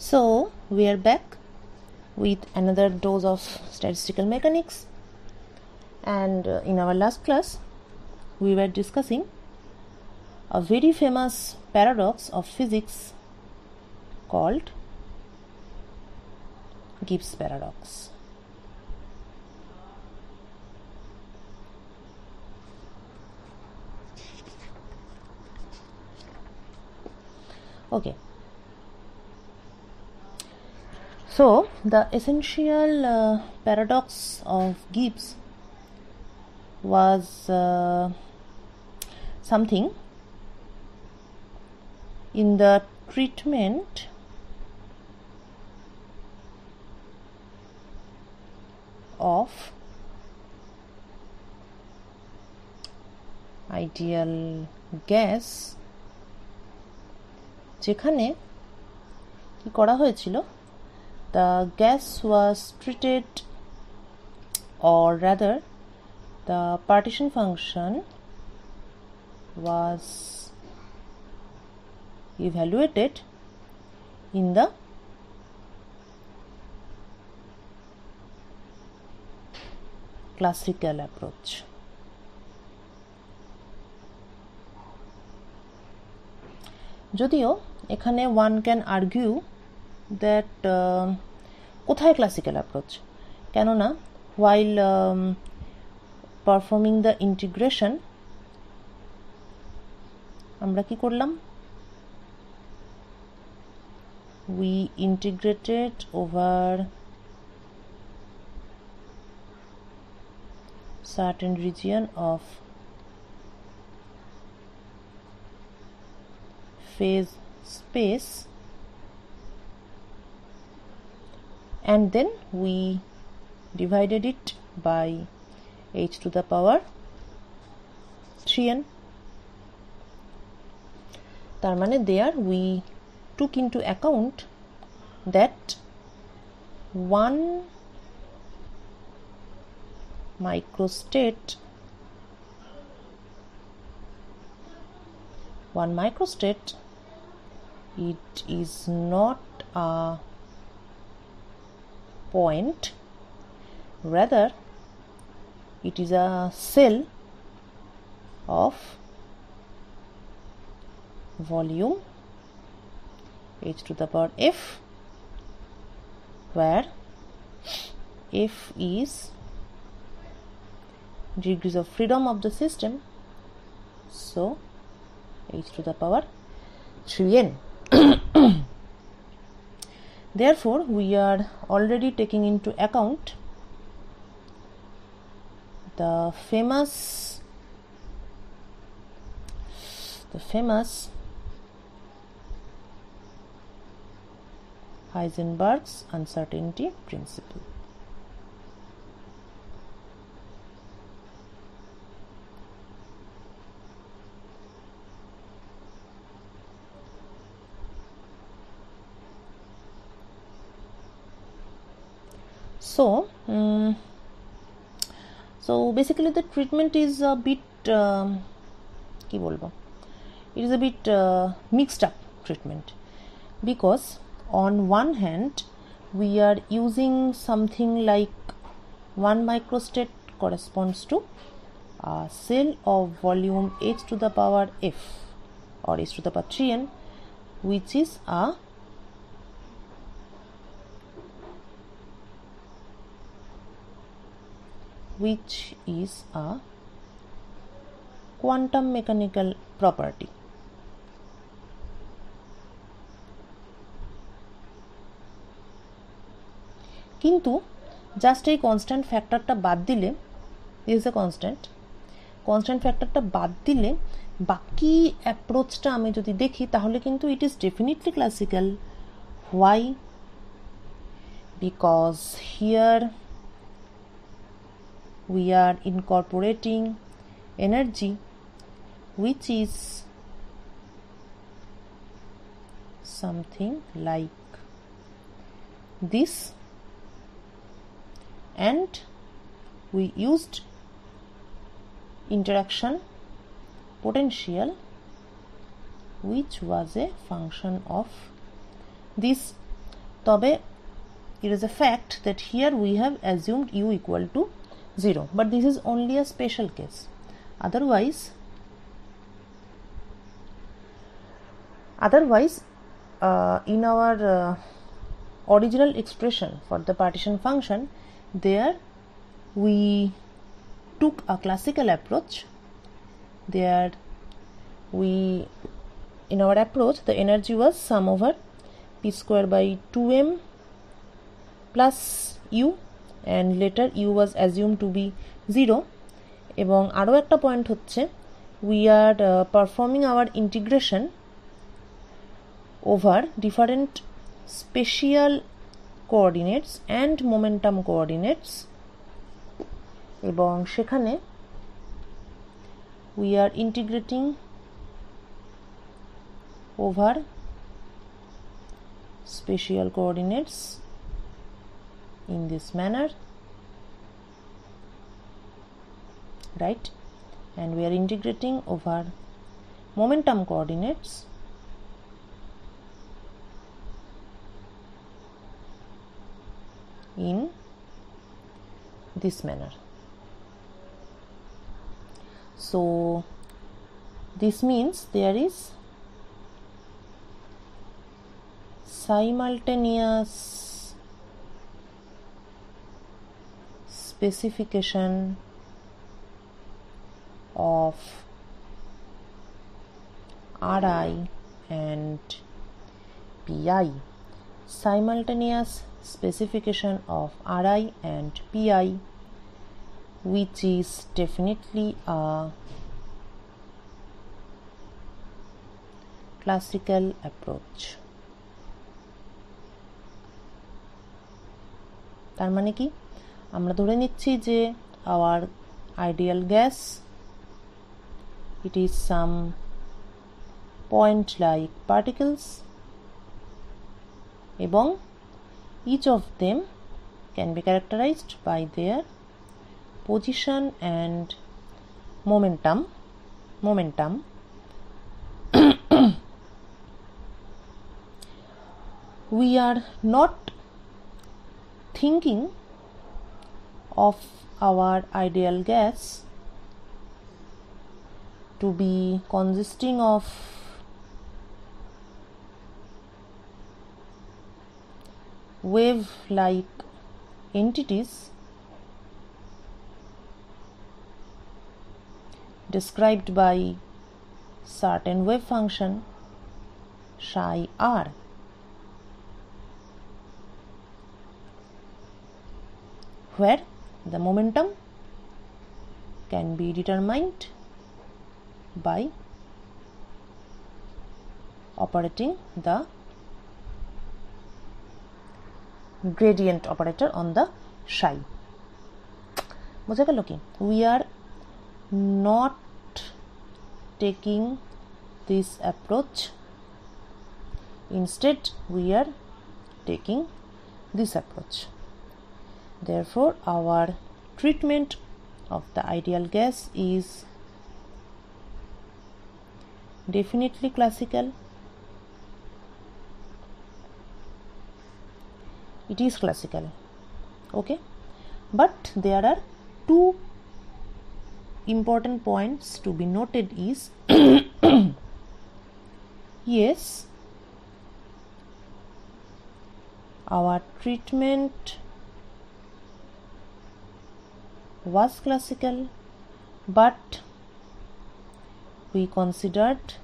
So we are back with another dose of statistical mechanics and uh, in our last class we were discussing a very famous paradox of physics called Gibbs paradox. Okay. So, the essential uh, paradox of Gibbs was uh, something in the treatment of ideal gas যেখানে কি করা হয়েছিল the gas was treated or rather the partition function was evaluated in the classical approach. যদিও এখানে one can argue that কোথায় classical approach কেননা while performing the integration আমরা কি করলাম? We integrated over certain region of phase space and then we divided it by h to the power 3n তার মানে there we took into account that one microstate one microstate it is not a point rather it is a cell of volume h to the power f where f is degrees of freedom of the system so h to the power 3n therefore we are already taking into account the famous the famous Heisenberg's uncertainty principle so um, so basically the treatment is a bit um, কি বলবো it is a bit uh, mixed up treatment because on one hand we are using something like 1 microstate corresponds to a cell of volume h to the power f or h to the power 3n which is a which is a quantum mechanical property. কিন্তু just এই constant ফ্যাক্টরটা বাদ দিলে is a constant constant ফ্যাক্টরটা বাদ দিলে বাকি অ্যাপ্রোচটা আমি যদি দেখি তাহলে কিন্তু it is definitely classical why because here we are incorporating energy which is something like this. And we used interaction potential which was a function of this. তবে it is a fact that here we have assumed u equal to 0 but this is only a special case. Otherwise otherwise uh, in our uh, original expression for the partition function there we took a classical approach. There we in our approach the energy was sum over p square by 2m plus u and later u was assumed to be 0 এবং আরও একটা point হচ্ছে we are performing our integration over different spatial coordinates and momentum coordinates এবং সেখানে we are integrating over spatial coordinates in this manner. Right? And we are integrating over momentum coordinates. In this manner. So this means there is simultaneous specification of RI and PI simultaneous specification of RI and PI which is definitely a classical approach তার মানে কি আমরা ধরে নিচ্ছি যে our ideal gas it is some point like particles এবং each of them can be characterized by their position and momentum momentum we are not thinking of our ideal gas to be consisting of wave like entities described by certain wave function psi r. Where the momentum can be determined by operating the gradient operator on the psi বোঝা গেল কি we are not taking this approach instead we are taking this approach therefore our treatment of the ideal gas is definitely classical. It is classical. Okay? But there are two important points to be noted is yes our treatment was classical but we considered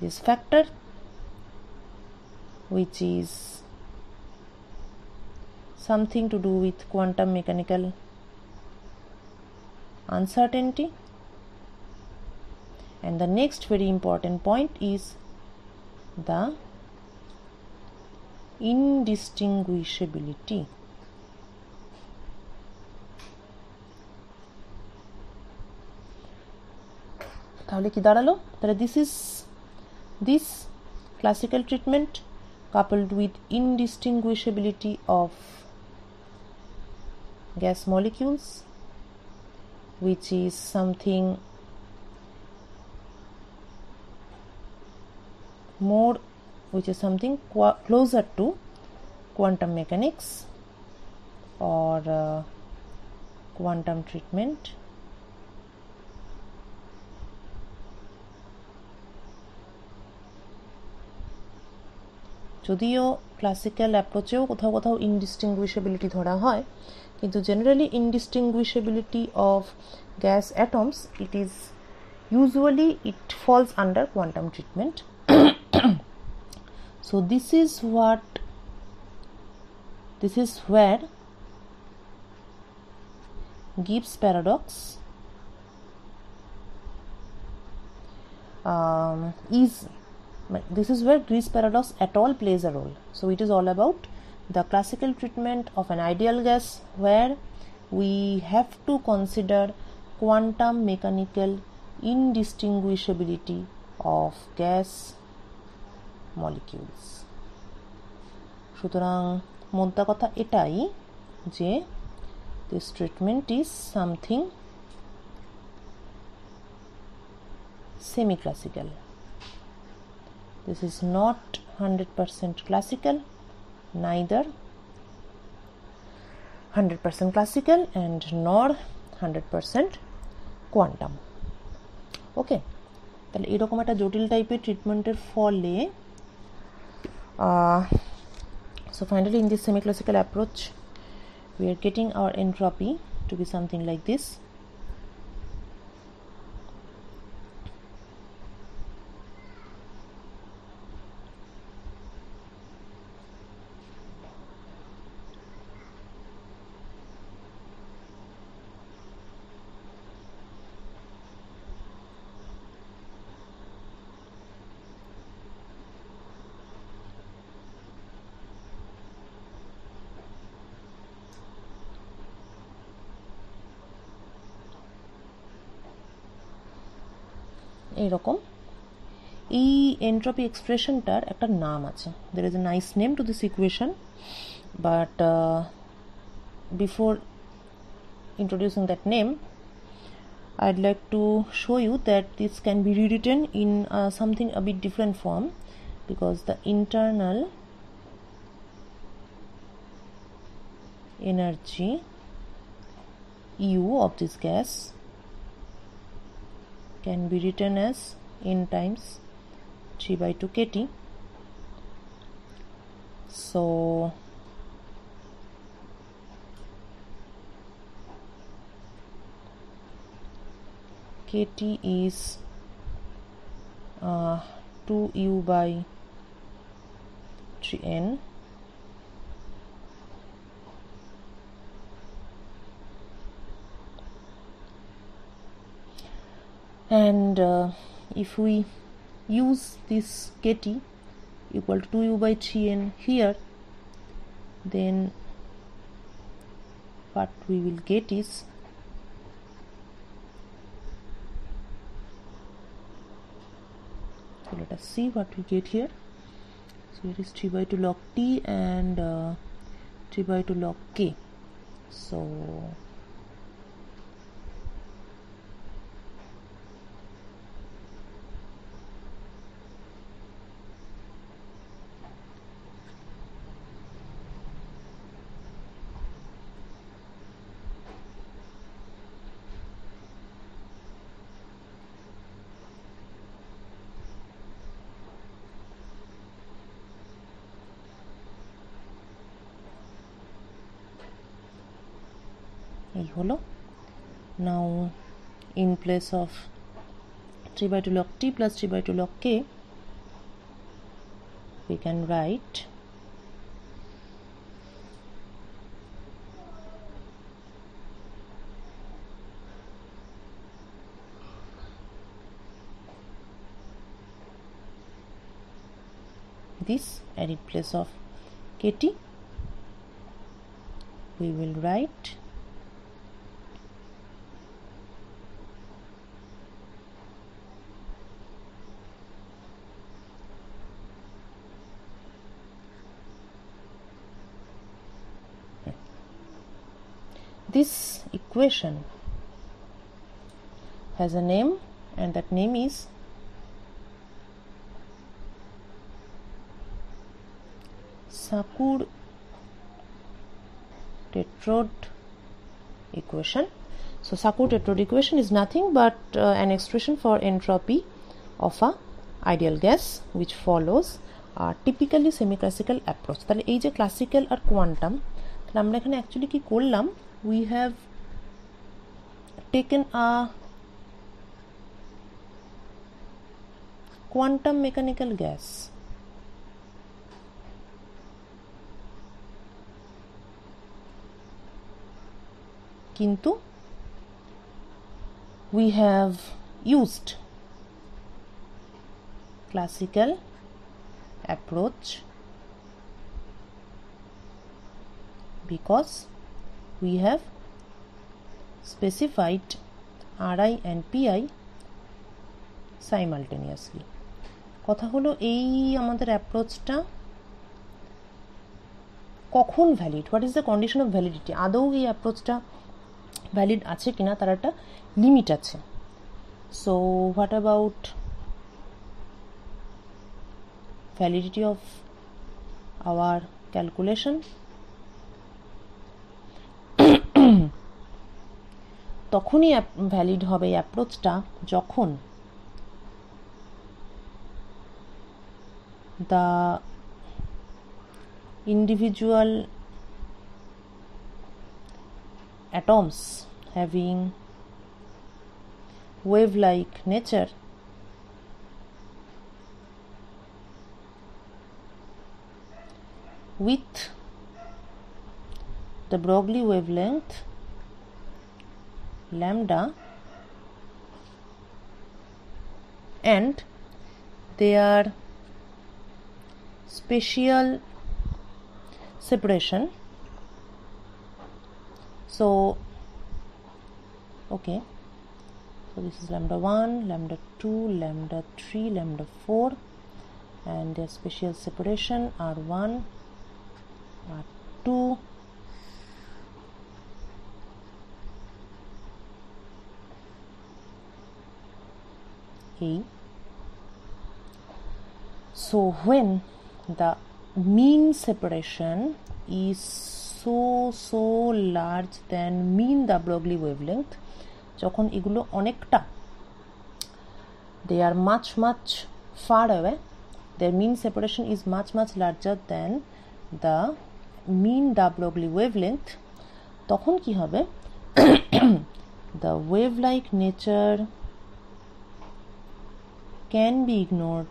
this factor which is something to do with quantum mechanical uncertainty. And the next very important point is the indistinguishability তাহলে কি দাঁড়ালো তাহলে this is this classical treatment coupled with indistinguishability of gas molecules which is something more which is something closer to quantum mechanics or uh, quantum treatment যদিও classical অ্যাপ্রোচেও কোথাও কোথাও indistinguishability ধরা হয়, কিন্তু generally indistinguishability of gas atoms it is usually it falls under quantum treatment so this is what this is where gives paradox is this is where Gibbs paradox at all plays a role. So it is all about the classical treatment of an ideal gas where we have to consider quantum mechanical indistinguishability of gas molecules সুতরাং মোদ্দা কথা এটাই যে this treatment is something semi classical this is not 100% classical neither 100% classical and nor 100% quantum ওকে তাহলে এরকম একটা জটিল টাইপের ট্রিটমেন্টের ফলে so finally in this semi-classical approach we are getting our entropy to be something like this এরকম। এই entropy এক্সপ্রেশনটার একটা নাম আছে। There is a nice name to this equation but before introducing that name I'd like to show you that this can be rewritten in something a bit different form because the internal energy U of this gas can be written as n times 3 by 2 kt so kt is uh, 2u by 3n and uh, if we use this kt equal to 2u by 3n here then what we will get is so let us see what we get here. So it is 3 by 2 log t and uh, 3 by 2 log k. So এই হলো now in place of 3 by 2 log t plus 3 by 2 log k we can write this and in place of kt we will write this equation has a name and that name is Sackur Tetrode equation. So, Sackur Tetrode equation is nothing but uh, an expression for entropy of a ideal gas which follows a typically semi classical approach. তাহলে এই যে classical আর quantum তাহলে আমরা এখানে actually কি করলাম we have taken a quantum mechanical gas কিন্তু we have used classical approach because we have specified RI and PI simultaneously. কথা হলো এই আমাদের অ্যাপ্রোচটা কখন valid what is the condition of validity আদৌ এই অ্যাপ্রোচটা ভ্যালিড আছে কিনা? তার একটা লিমিট আছে। So what about validity of our calculation তখনই ভ্যালিড হবে অ্যাপ্রোচটা যখন the individual atoms having wave like nature with the Broglie wavelength lambda and their spatial separation. So okay. So this is lambda 1 lambda 2 lambda 3 lambda 4 and their spatial separation r1 r2 a so when the mean separation is so so large than mean the Broglie wavelength যখন এগুলো অনেকটা they are much much far away their mean separation is much much larger than the mean the Broglie wavelength তখন কি হবে the wave like nature can be ignored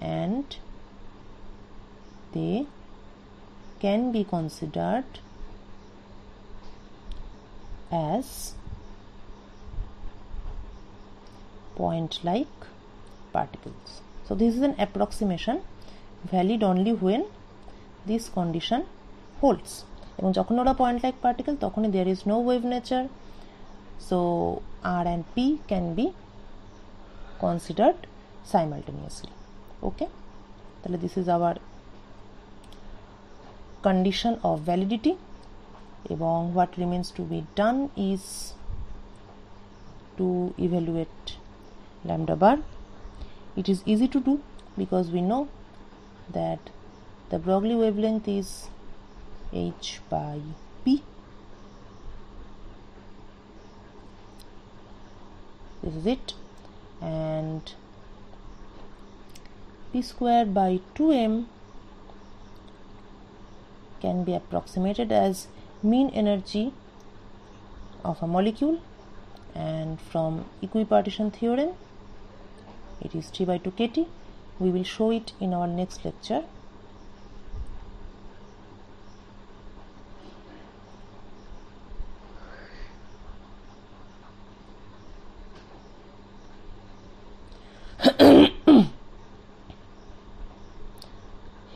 and they can be considered as point like particles. So, this is an approximation valid only when this condition holds. এবং যখন ওরা point like particle তখনই there is no wave nature so R and P can be considered simultaneously. Okay? তাহলে this is our condition of validity. এবং what remains to be done is to evaluate lambda bar. It is easy to do because we know that de Broglie wavelength is h by p. This is it and p square by 2m can be approximated as mean energy of a molecule and from equipartition theorem it is 3 by 2 kt we will show it in our next lecture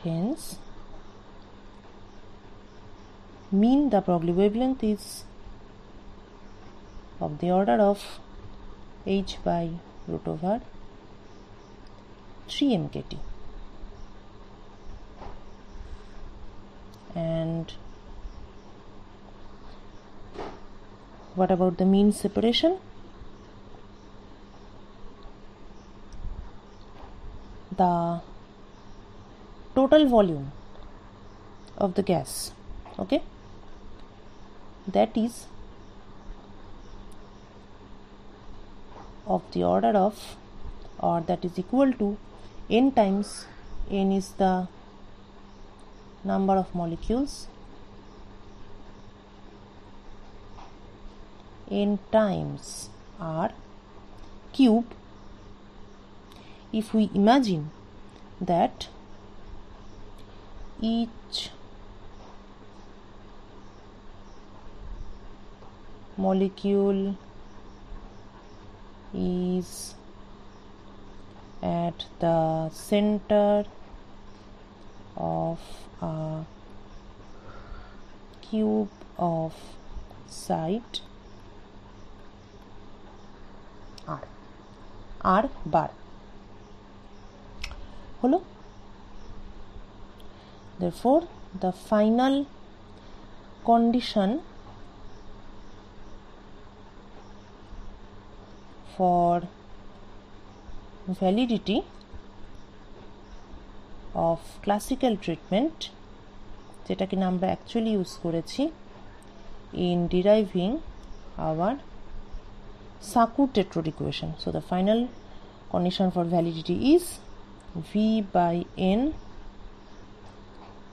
hence mean de Broglie wavelength is of the order of h by root over 3 mkt and what about the mean separation the total volume of the gas okay? That is of the order of or that is equal to n times n is the number of molecules n times r cube if we imagine that each molecule is at the center of a cube of site r r bar হলো? Therefore the final condition for validity of classical treatment যেটা কিনা আমরা actually use করেছি in deriving our Sackur Tetrode equation so the final condition for validity is V by N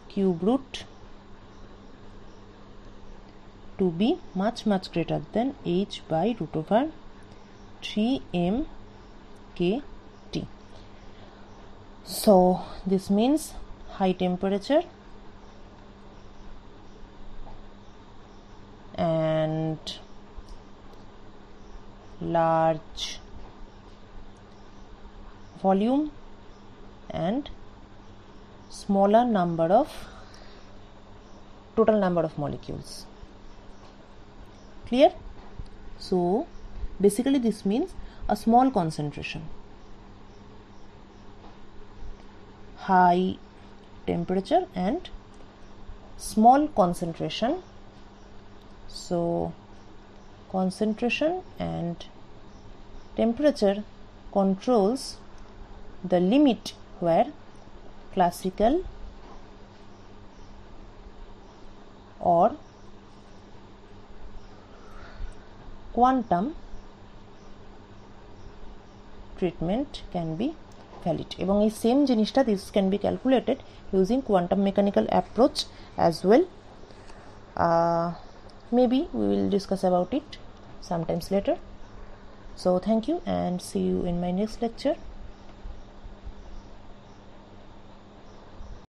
cube root to be much much greater than H by root over 3m k t. So this means high temperature and large volume and smaller number of total number of molecules. Clear? So basically this means a small concentration. High temperature and small concentration. So concentration and temperature controls the limit where classical or quantum treatment can be valid এবং এই same জিনিসটা this can B calculated using quantum mechanical approach as well maybe we will discuss about it sometimes later so thank you and see you in my next lecture